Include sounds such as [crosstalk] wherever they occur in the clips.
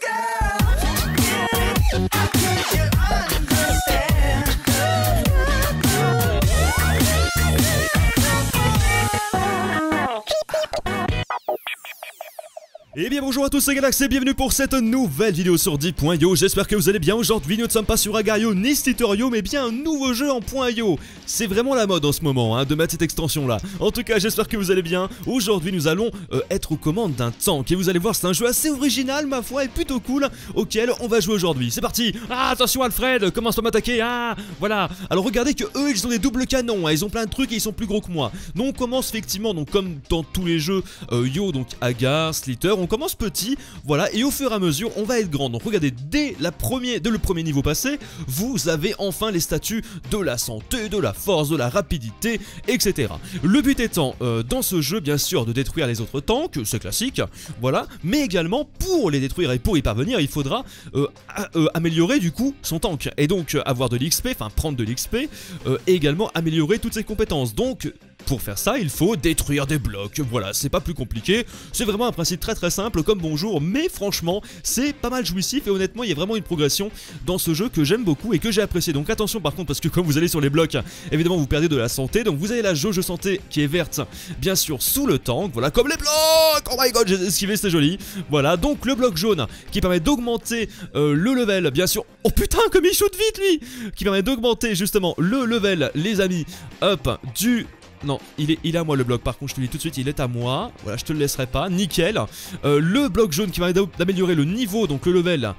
girl. I can't get. Eh bien bonjour à tous c'est Galax et bienvenue pour cette nouvelle vidéo sur Deep.io J'espère que vous allez bien, aujourd'hui nous ne sommes pas sur Agario ni Stitorio mais bien un nouveau jeu en .io C'est vraiment la mode en ce moment hein, de mettre cette extension là En tout cas j'espère que vous allez bien. Aujourd'hui nous allons euh, être aux commandes d'un tank. Et vous allez voir c'est un jeu assez original ma foi et plutôt cool Auquel on va jouer aujourd'hui. C'est parti. Ah attention Alfred commence à m'attaquer Ah voilà. Alors regardez que eux ils ont des doubles canons hein, Ils ont plein de trucs et ils sont plus gros que moi. Donc on commence effectivement donc comme dans tous les jeux euh, Yo donc Agar, Slitter commence petit, voilà, et au fur et à mesure, on va être grand. Donc regardez, dès, la premier, dès le premier niveau passé, vous avez enfin les statuts de la santé, de la force, de la rapidité, etc. Le but étant, euh, dans ce jeu, bien sûr, de détruire les autres tanks, c'est classique, voilà, mais également, pour les détruire et pour y parvenir, il faudra euh, euh, améliorer, du coup, son tank. Et donc, avoir de l'XP, enfin, prendre de l'XP, et également améliorer toutes ses compétences. Donc, pour faire ça, il faut détruire des blocs. Voilà, c'est pas plus compliqué. C'est vraiment un principe très très simple comme bonjour, mais franchement, c'est pas mal jouissif et honnêtement, il y a vraiment une progression dans ce jeu que j'aime beaucoup et que j'ai apprécié. Donc attention par contre, parce que quand vous allez sur les blocs, évidemment, vous perdez de la santé. Donc vous avez la jauge santé qui est verte, bien sûr, sous le tank. Voilà, comme les blocs Oh my god, j'ai esquivé, c'est joli. Voilà, donc le bloc jaune qui permet d'augmenter euh, le level, bien sûr. Oh putain, comme il shoot vite lui Qui permet d'augmenter justement le level, les amis, up, du non, il est, à moi le bloc. Par contre, je te dis tout de suite, il est à moi. Voilà, je te le laisserai pas. Nickel. Euh, le bloc jaune qui va d'améliorer le niveau, donc le level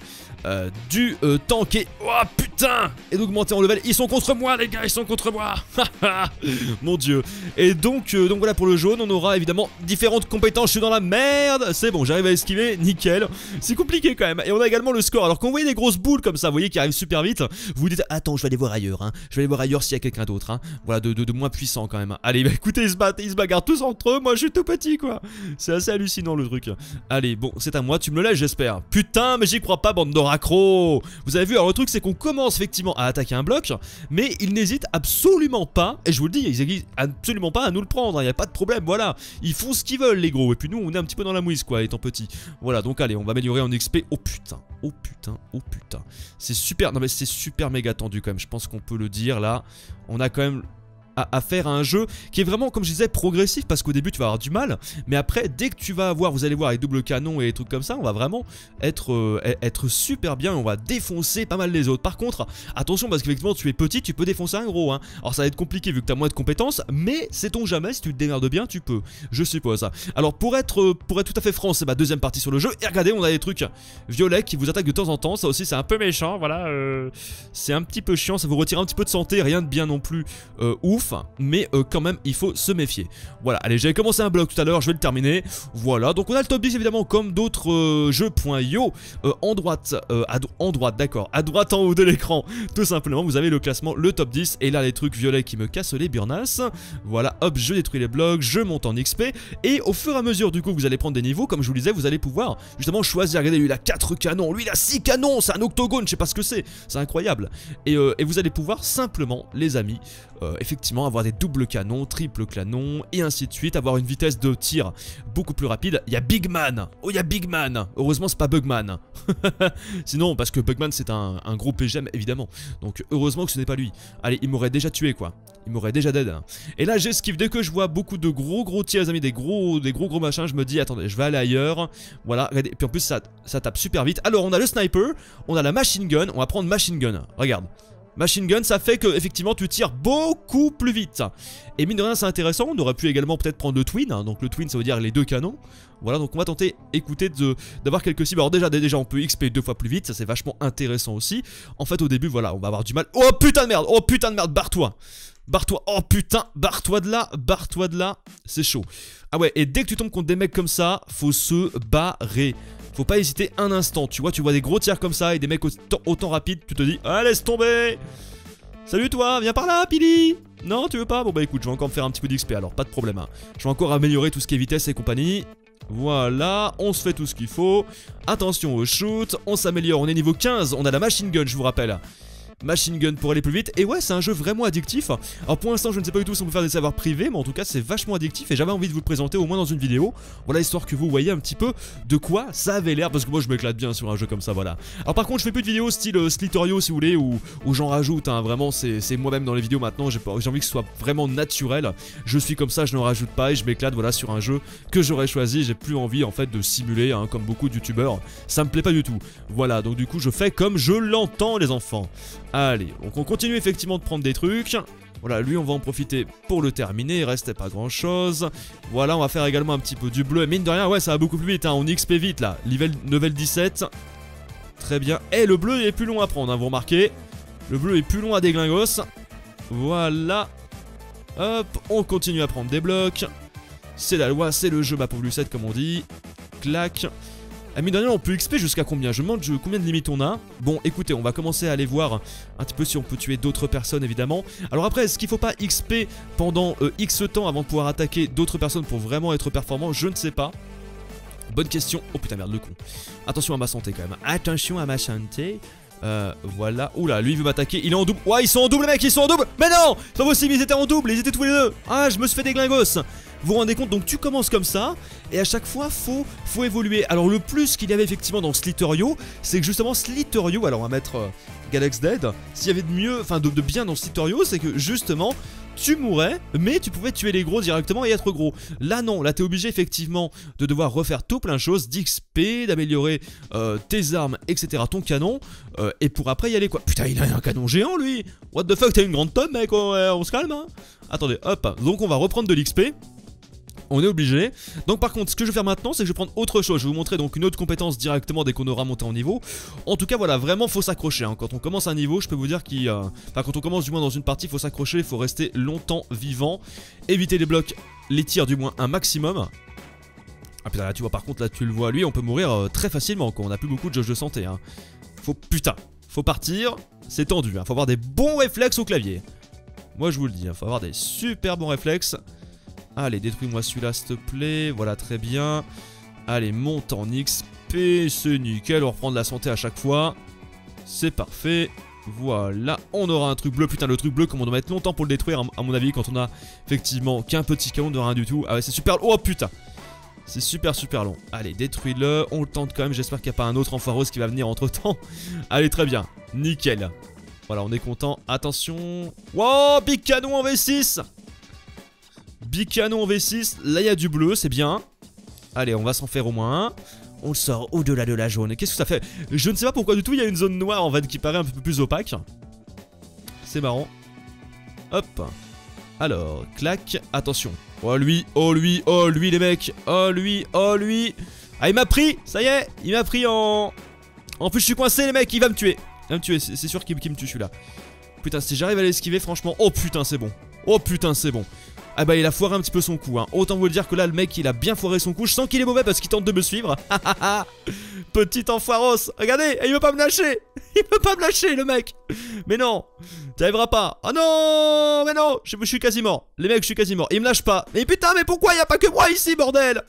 euh, du euh, tank et... Oh putain Et d'augmenter en level. Ils sont contre moi les gars, ils sont contre moi [laughs] Mon dieu. Et donc, donc voilà pour le jaune, on aura évidemment différentes compétences. Je suis dans la merde C'est bon, j'arrive à esquiver, nickel. C'est compliqué quand même. Et on a également le score. Alors vous voyez des grosses boules comme ça, vous voyez qui arrivent super vite, vous vous dites, attends, je vais aller voir ailleurs. Hein. Je vais aller voir ailleurs s'il y a quelqu'un d'autre. Hein. Voilà, de, de, moins puissant quand même. Allez, bah écoutez, ils se battent, ils bagarrent tous entre eux. Moi, je suis tout petit quoi. C'est assez hallucinant le truc. Allez, bon, c'est à moi. Tu me le laisses, j'espère. Putain, mais j'y crois pas, bande de Vous avez vu, alors le truc c'est qu'on commence effectivement à attaquer un bloc, mais ils n'hésitent absolument pas, et je vous le dis, ils n'hésitent absolument pas à nous le prendre, il n'y a pas de problème, voilà. Ils font ce qu'ils veulent les gros, et puis nous on est un petit peu dans la mouise quoi, étant petit. Voilà, donc allez, on va améliorer en XP. Oh putain, oh putain, oh putain. C'est super, non mais c'est super méga tendu quand même, je pense qu'on peut le dire là. On a quand même à, faire un jeu qui est vraiment, comme je disais, progressif parce qu'au début tu vas avoir du mal, mais après, dès que tu vas avoir, vous allez voir, les doubles canons et des trucs comme ça, on va vraiment être, euh, e-, super bien on va défoncer pas mal les autres. Par contre, attention parce qu'effectivement, tu es petit, tu peux défoncer un gros. Hein. Alors ça va être compliqué vu que tu as moins de compétences, mais sait-on jamais, si tu te démerdes bien, tu peux, je suppose. Alors pour être, pour être tout à fait franc, c'est ma deuxième partie sur le jeu. Et regardez, on a des trucs violets qui vous attaquent de temps en temps, ça aussi c'est un peu méchant, voilà. Euh, c'est un petit peu chiant, ça vous retire un petit peu de santé, rien de bien non plus euh, ouf mais euh, quand même il faut se méfier. Voilà, allez j'avais commencé un bloc tout à l'heure, je vais le terminer. Voilà, donc on a le top 10 évidemment comme d'autres euh, jeux.io euh, en droite, en droite d'accord, à droite en haut de l'écran, tout simplement vous avez le classement, le top 10 et là les trucs violets qui me cassent les burnas. Voilà, hop, je détruis les blocs, je monte en XP et au fur et à mesure du coup vous allez prendre des niveaux, comme je vous le disais, vous allez pouvoir justement choisir, regardez lui il a 4 canons, lui il a 6 canons, c'est un octogone, je sais pas ce que c'est, c'est incroyable. Et, vous allez pouvoir simplement, les amis, effectivement avoir des doubles canons, triple canons, et ainsi de suite, avoir une vitesse de tir beaucoup plus rapide. Il y a Big Man Oh, il y a Big Man Heureusement, c'est pas Bugman. [laughs] Sinon, parce que Bugman, c'est un, gros PGM, évidemment. Donc, heureusement que ce n'est pas lui. Allez, il m'aurait déjà tué, quoi. Il m'aurait déjà dead. Et là, j'esquive. Dès que je vois beaucoup de gros gros tirs, amis, des gros des gros gros machins, je me dis, attendez, je vais aller ailleurs. Voilà, Et puis en plus, ça, ça tape super vite. Alors, on a le sniper, on a la machine gun, on va prendre machine gun. Regarde. Machine gun, ça fait que effectivement tu tires beaucoup plus vite. Et mine de rien, c'est intéressant. On aurait pu également peut-être prendre le twin. Hein. Donc le twin, ça veut dire les deux canons. Voilà, donc on va tenter, écoutez, d'avoir quelques cibles. Alors déjà, déjà, on peut XP deux fois plus vite. Ça, c'est vachement intéressant aussi. En fait, au début, voilà, on va avoir du mal. Oh putain de merde Oh putain de merde Barre-toi Barre-toi Oh putain Barre-toi de là Barre-toi de là C'est chaud. Ah ouais, et dès que tu tombes contre des mecs comme ça, faut se barrer. Faut pas hésiter un instant, tu vois, tu vois des gros tirs comme ça et des mecs autant, rapides, tu te dis, ah laisse tomber Salut toi, viens par là, Pili Non, tu veux pas? Bon bah écoute, je vais encore me faire un petit peu d'XP alors, pas de problème. Hein. Je vais encore améliorer tout ce qui est vitesse et compagnie. Voilà, on se fait tout ce qu'il faut. Attention au shoot, on s'améliore, on est niveau 15, on a la machine gun, je vous rappelle. Machine gun pour aller plus vite. Et ouais, c'est un jeu vraiment addictif. Alors pour l'instant, je ne sais pas du tout si on peut faire des savoirs privés, mais en tout cas, c'est vachement addictif et j'avais envie de vous le présenter au moins dans une vidéo. Voilà, histoire que vous voyez un petit peu de quoi ça avait l'air, parce que moi je m'éclate bien sur un jeu comme ça, voilà. Alors par contre, je fais plus de vidéos style euh, Slitorio si vous voulez, où j'en rajoute, hein, vraiment, c'est moi-même dans les vidéos maintenant, j'ai envie que ce soit vraiment naturel. Je suis comme ça, je n'en rajoute pas et je m'éclate, voilà, sur un jeu que j'aurais choisi. J'ai plus envie en fait de simuler, hein, comme beaucoup de youtubeurs. Ça me plaît pas du tout. Voilà, donc du coup, je fais comme je l'entends, les enfants. Allez, donc on continue effectivement de prendre des trucs. Voilà, lui on va en profiter pour le terminer, il restait pas grand chose. Voilà, on va faire également un petit peu du bleu. Mine de rien, ouais, ça va beaucoup plus vite, hein. on XP vite là. Level, level 17. Très bien. Et le bleu est plus long à prendre, hein, vous remarquez. Le bleu est plus long à déglingos. Voilà. Hop, on continue à prendre des blocs. C'est la loi, c'est le jeu, ma pauvre Lucette, comme on dit. Clac. Ah, mine de rien, on peut XP jusqu'à combien? Je me demande combien de limites on a? Bon, écoutez, on va commencer à aller voir un petit peu si on peut tuer d'autres personnes, évidemment. Alors après, est-ce qu'il faut pas XP pendant euh, X temps avant de pouvoir attaquer d'autres personnes pour vraiment être performant? Je ne sais pas. Bonne question. Oh putain, merde, le con. Attention à ma santé quand même. Attention à ma santé. Euh, voilà. Oula, lui il veut m'attaquer. Il est en double. Ouais, ils sont en double, mec, ils sont en double. Mais non C'est possible, ils étaient en double, ils étaient tous les deux. Ah, je me suis fait des glingos. Vous vous rendez compte? Donc tu commences comme ça, et à chaque fois, faut, faut évoluer. Alors le plus qu'il y avait effectivement dans Slitterio, c'est que justement Slitterio, alors on va mettre euh, Galax Dead, s'il y avait de mieux, enfin de, bien dans Slitterio, c'est que justement, tu mourais, mais tu pouvais tuer les gros directement et être gros. Là non, là t'es obligé effectivement de devoir refaire tout plein de choses, d'XP, d'améliorer euh, tes armes, etc., ton canon, euh, et pour après y aller quoi. Putain, il a un canon géant lui What the fuck, t'as une grande tonne mec, on, on se calme hein Attendez, hop, donc on va reprendre de l'XP. On est obligé. Donc par contre, ce que je vais faire maintenant, c'est que je vais prendre autre chose. Je vais vous montrer donc une autre compétence directement dès qu'on aura monté en niveau. En tout cas, voilà, vraiment, faut s'accrocher. hein. Quand on commence un niveau, je peux vous dire qu'il... euh, Enfin, quand on commence du moins dans une partie, faut s'accrocher, faut rester longtemps vivant. Éviter les blocs, les tirs du moins un maximum. Ah putain, là tu vois, par contre, là tu le vois, lui, on peut mourir euh, très facilement quand on a plus beaucoup de jauge de santé. Hein. Faut... Putain, faut partir. C'est tendu, hein. faut avoir des bons réflexes au clavier. Moi, je vous le dis, hein, faut avoir des super bons réflexes. Allez, détruis-moi celui-là, s'il te plaît. Voilà, très bien. Allez, monte en XP. C'est nickel. On reprend de la santé à chaque fois. C'est parfait. Voilà, on aura un truc bleu. Putain, le truc bleu, comme on doit mettre longtemps pour le détruire, à mon avis, quand on a effectivement qu'un petit canon de rien du tout. Ah ouais, c'est super. Oh putain! C'est super super long. Allez, détruis-le. On le tente quand même. J'espère qu'il n'y a pas un autre enfoireuse qui va venir entre temps. [laughs] Allez, très bien. Nickel. Voilà, on est content. Attention. Wow, big canon en V6. Big canon en V6. Là, il y a du bleu, c'est bien. Allez, on va s'en faire au moins un. On sort au-delà de la jaune. Qu'est-ce que ça fait? Je ne sais pas pourquoi du tout, il y a une zone noire en fait qui paraît un peu plus opaque. C'est marrant. Hop. Alors, clac. Attention. Oh lui, oh lui, oh lui les mecs. Oh lui, oh lui. Ah, il m'a pris. Ça y est, il m'a pris en... En plus, je suis coincé les mecs, il va me tuer. Il va me tuer, c'est sûr qu'il qu'il me tue celui-là. Putain, si j'arrive à l'esquiver, franchement... Oh putain, c'est bon. Oh putain, c'est bon. Ah bah il a foiré un petit peu son coup hein. Autant vous le dire que là le mec il a bien foiré son coup. Je sens qu'il est mauvais parce qu'il tente de me suivre. [laughs] Petit enfoiros Regardez il veut pas me lâcher. [laughs] Il veut pas me lâcher le mec. Mais non Tu arriveras pas. Oh non Mais non je, suis quasi mort. Les mecs je suis quasi mort. Il me lâche pas. Mais putain mais pourquoi y a pas que moi ici bordel?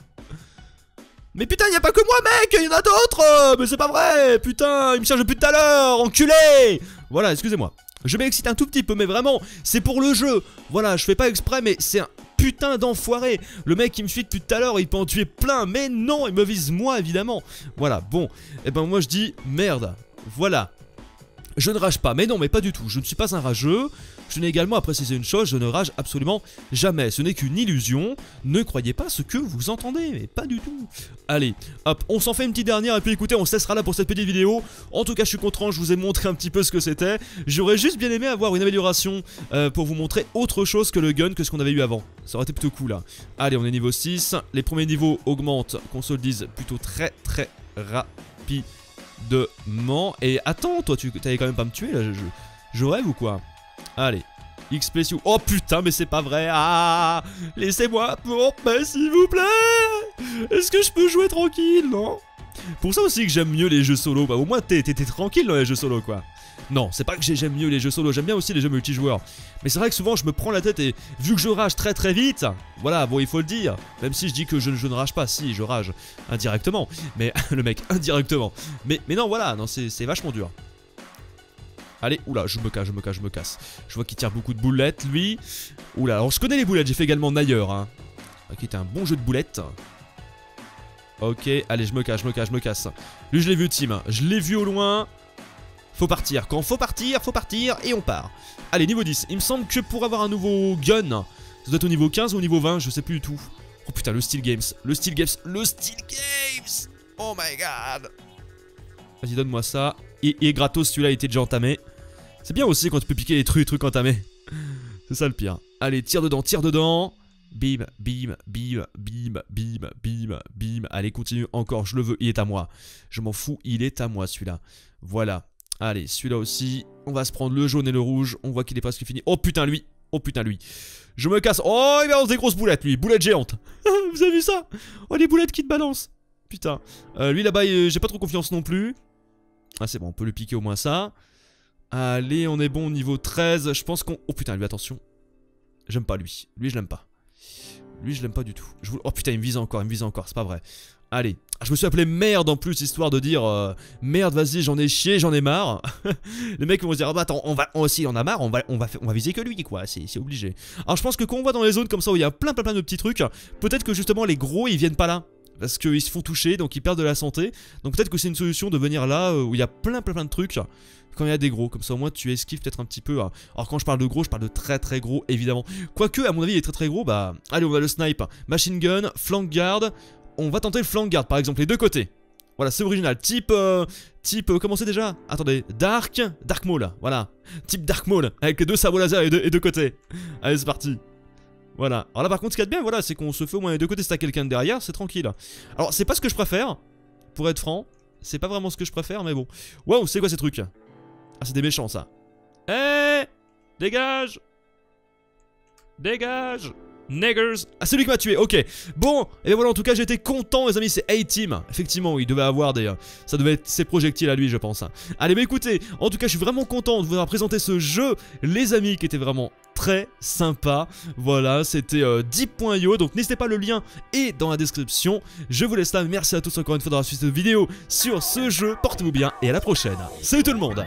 Mais putain, y a pas que moi, mec, il y en a d'autres euh, Mais c'est pas vrai. Putain, il me cherche depuis tout à l'heure Enculé. Voilà, excusez-moi. Je m'excite un tout petit peu, mais vraiment, c'est pour le jeu. Voilà, je fais pas exprès, mais c'est un putain d'enfoiré. Le mec qui me suit depuis tout à l'heure, il peut en tuer plein, mais non, il me vise moi, évidemment. Voilà, bon, et eh ben moi je dis merde. Voilà. Je ne rage pas, mais non, mais pas du tout. Je ne suis pas un rageux. Je tenais également à préciser une chose, je ne rage absolument jamais. Ce n'est qu'une illusion. Ne croyez pas ce que vous entendez, mais pas du tout. Allez, hop, on s'en fait une petite dernière et puis écoutez, on se là pour cette petite vidéo. En tout cas, je suis content, je vous ai montré un petit peu ce que c'était. J'aurais juste bien aimé avoir une amélioration euh, pour vous montrer autre chose que le gun que ce qu'on avait eu avant. Ça aurait été plutôt cool là. Allez, on est niveau 6. Les premiers niveaux augmentent, qu'on se le dise, plutôt très très rapidement. Et attends, toi, tu t'allais quand même pas me tuer là, je, je, rêve ou quoi? Allez. XP. Oh putain mais c'est pas vrai. Ah Laissez-moi pour paix s'il vous plaît. Est-ce que je peux jouer tranquille? Non? Pour ça aussi que j'aime mieux les jeux solo Bah au moins t'es tranquille dans les jeux solo quoi Non c'est pas que j'ai- j'aime mieux les jeux solo J'aime bien aussi les jeux multijoueurs Mais c'est vrai que souvent je me prends la tête et vu que je rage très très vite Voilà bon il faut le dire Même si je dis que je, ne rage pas Si je rage indirectement Mais [laughs] le mec indirectement Mais, mais non voilà non c'est vachement dur Allez, oula, je me casse, je me casse, je me casse. Je vois qu'il tire beaucoup de boulettes, lui. Oula, alors je connais les boulettes, j'ai fait également Nayer, hein. Qui était un bon jeu de boulettes. Ok, allez, je me casse, je me casse, je me casse. Lui, je l'ai vu, team. Je l'ai vu au loin. Faut partir. Quand faut partir, faut partir et on part. Allez, niveau 10. Il me semble que pour avoir un nouveau gun, ça doit être au niveau 15 ou au niveau 20, je sais plus du tout. Oh putain, le Steel Games. Le Steel Games. Le Steel Games. Oh my god. Vas-y, donne-moi ça. Et, gratos, celui-là était déjà entamé. C'est bien aussi quand tu peux piquer les trucs, les trucs entamés. [laughs] C'est ça le pire. Allez, tire dedans, tire dedans. Bim, bim, bim, bim, bim, bim, bim. Allez, continue encore, je le veux, il est à moi. Je m'en fous, il est à moi celui-là. Voilà. Allez, celui-là aussi. On va se prendre le jaune et le rouge. On voit qu'il est presque fini. Oh putain, lui. Oh putain, lui. Je me casse. Oh, il balance des grosses boulettes, lui. Boulettes géantes. [laughs] Vous avez vu ça? Oh, les boulettes qui te balancent. Putain. Euh, lui là-bas, j'ai pas trop confiance non plus. Ah, c'est bon, on peut le piquer au moins ça. Allez, on est bon au niveau 13. Je pense qu'on. Oh putain, lui, attention. J'aime pas lui. Lui, je l'aime pas. Lui, je l'aime pas du tout. Oh putain, il me vise encore, il me vise encore, c'est pas vrai. Allez, ah, je me suis appelé merde en plus, histoire de dire euh, merde, vas-y, j'en ai chié, j'en ai marre. [laughs] Les mecs vont se dire, ah bah attends, on va, on, si on a marre, on va, on on va viser que lui, quoi, c'est obligé. Alors je pense que quand on va dans les zones comme ça où il y a plein, plein, plein de petits trucs, peut-être que justement les gros ils viennent pas là. Parce qu'ils se font toucher, donc ils perdent de la santé. Donc peut-être que c'est une solution de venir là euh, où il y a plein, plein, plein de trucs quand il y a des gros. Comme ça, au moins, tu esquives peut-être un petit peu. hein. Alors, quand je parle de gros, je parle de très très gros, évidemment. Quoique, à mon avis, il est très très gros. Bah, allez, on va le snipe. Machine gun, flank guard. On va tenter le flank guard, par exemple, les deux côtés. Voilà, c'est original. Type. euh, type. euh, comment c'est déjà? Attendez. Dark. Dark Maul. Voilà. Type Dark Maul. Avec deux sabots laser et deux côtés. Allez, c'est parti. Voilà. Alors là, par contre, ce qu'il y a de bien, voilà, c'est qu'on se fait au moins les deux côtés. Si t'as quelqu'un derrière, c'est tranquille. Alors, c'est pas ce que je préfère. Pour être franc. C'est pas vraiment ce que je préfère, mais bon. Waouh, c'est quoi ces trucs? Ah, c'est des méchants, ça. Eh Dégage Dégage Niggers Ah, c'est lui qui m'a tué, ok. Bon, et bien voilà, en tout cas, j'étais content, les amis, c'est A-Team. Effectivement, il devait avoir des... Ça devait être ses projectiles à lui, je pense. Allez, mais écoutez, en tout cas, je suis vraiment content de vous avoir présenté ce jeu, les amis, qui était vraiment très sympa. Voilà, c'était euh, Deep.io, donc n'hésitez pas, le lien est dans la description. Je vous laisse là, merci à tous encore une fois d'avoir suivi cette vidéo sur ce jeu. Portez-vous bien, et à la prochaine. Salut tout le monde